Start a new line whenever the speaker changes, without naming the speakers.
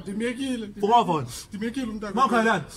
ndimyekile ndimyekile umntana makhalani